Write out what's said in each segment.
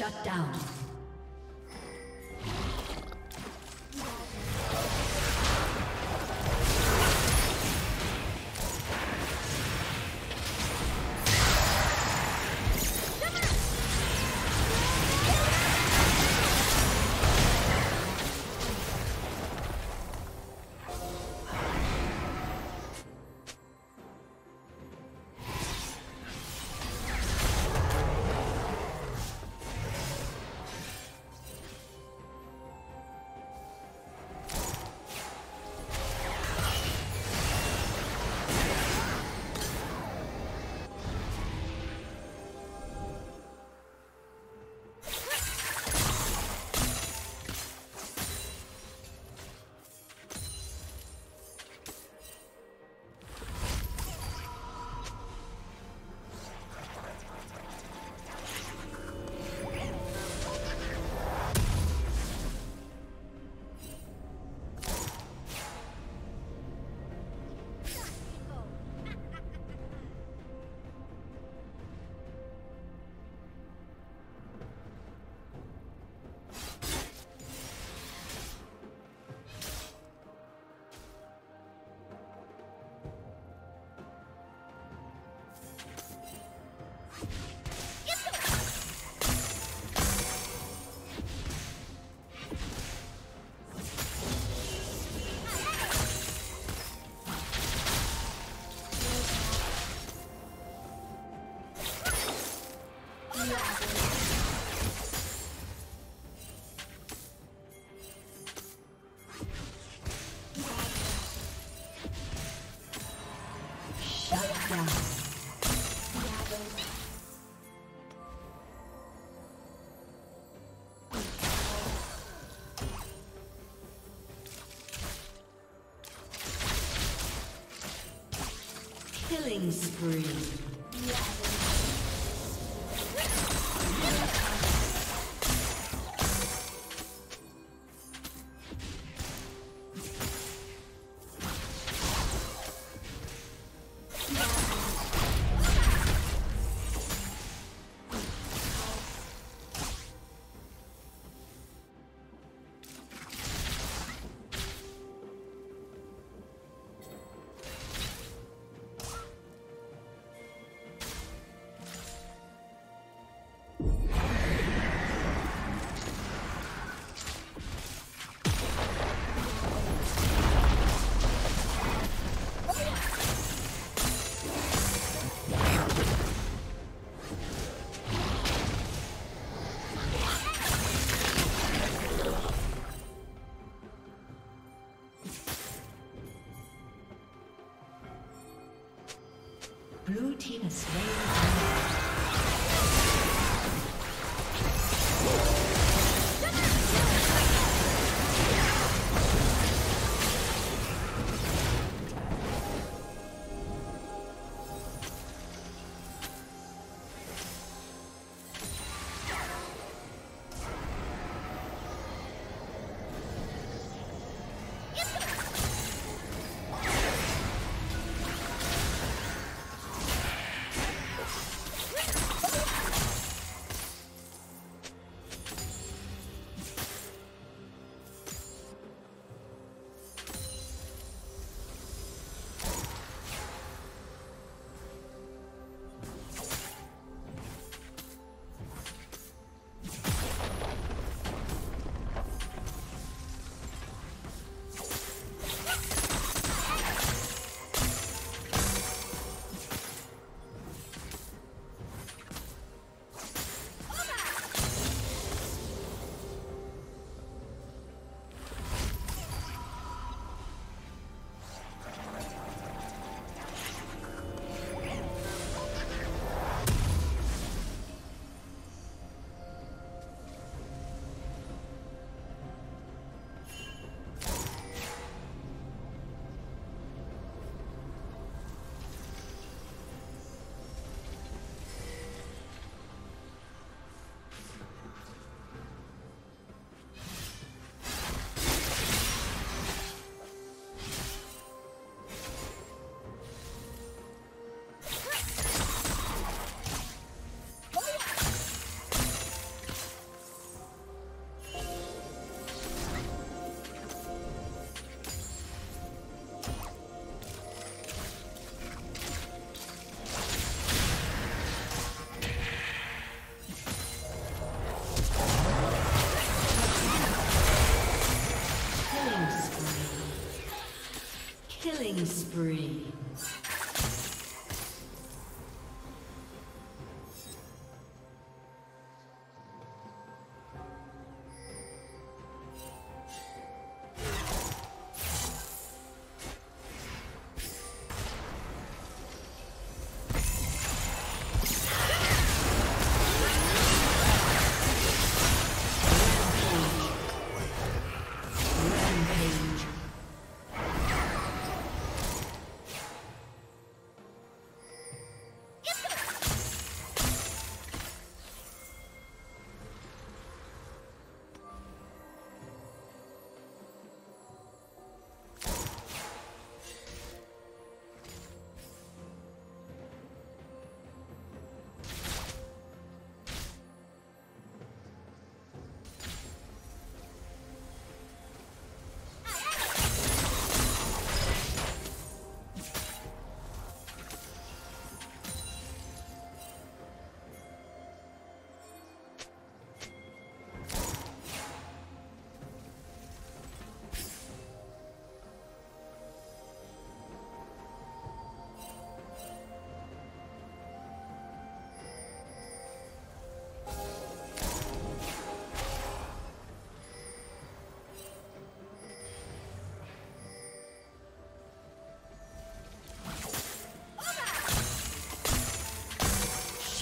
Shut down. Killing spree.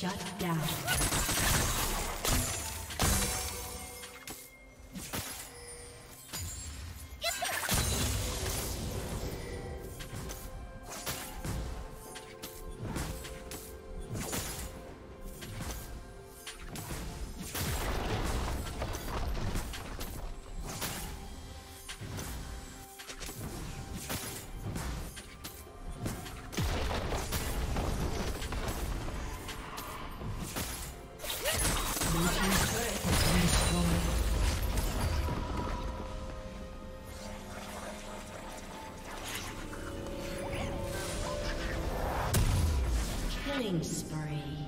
Shut down. Spree.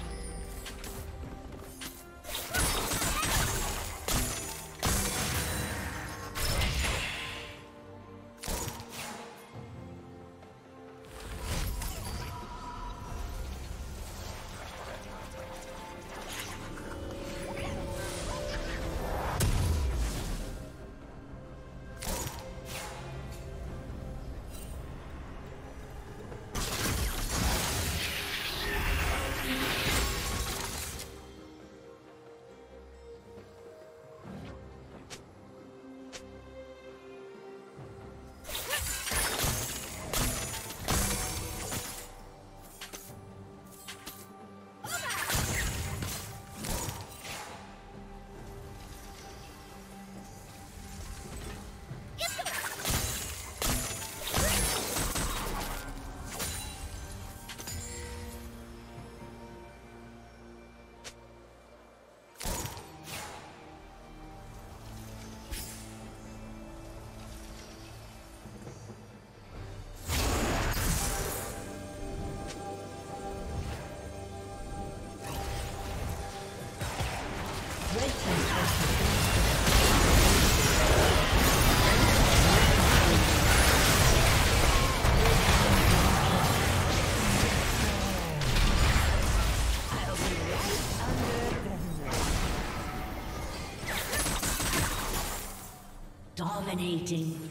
Dominating.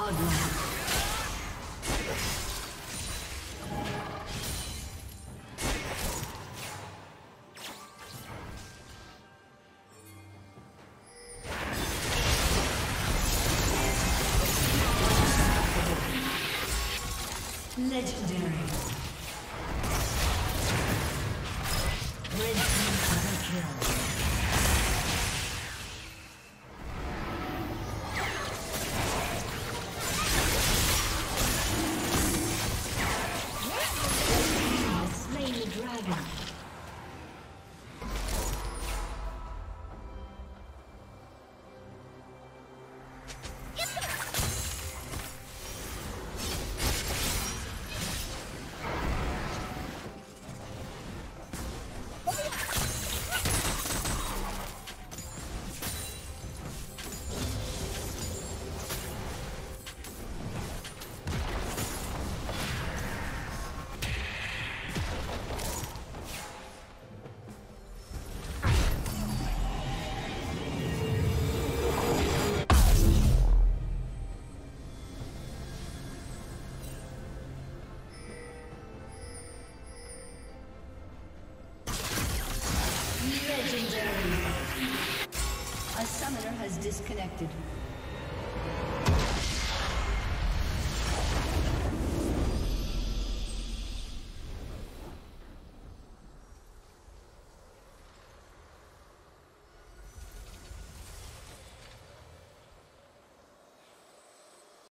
Legendary. Disconnected.